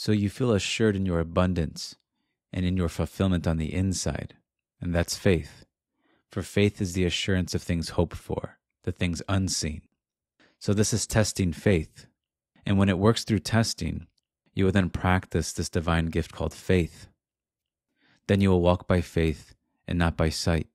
So you feel assured in your abundance and in your fulfillment on the inside. And that's faith. For faith is the assurance of things hoped for, the things unseen. So this is testing faith. And when it works through testing, you will then practice this divine gift called faith. Then you will walk by faith and not by sight.